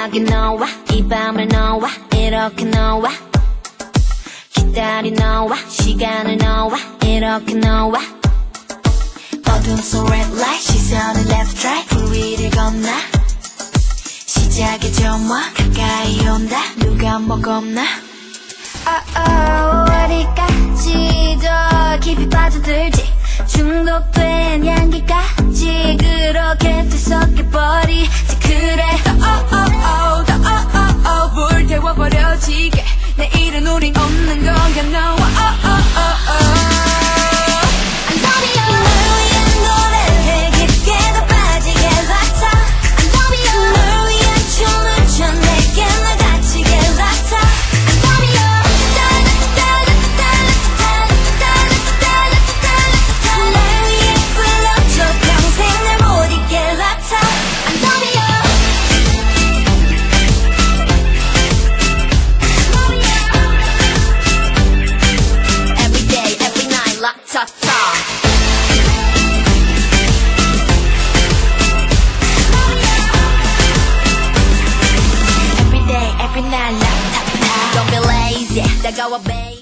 만나게 너와 이 밤을 너와 이렇게 너와 기다린 너와 시간을 너와 이렇게 너와 어두운 속 red light 시선을 left right 불 위를 건너. 시작의 점화 가까이 온다. 누가 뭐 겁나? oh, oh, 어디까지 더 깊이 빠져들지. 중독된 향기까지 Don't be lazy, 다가와 baby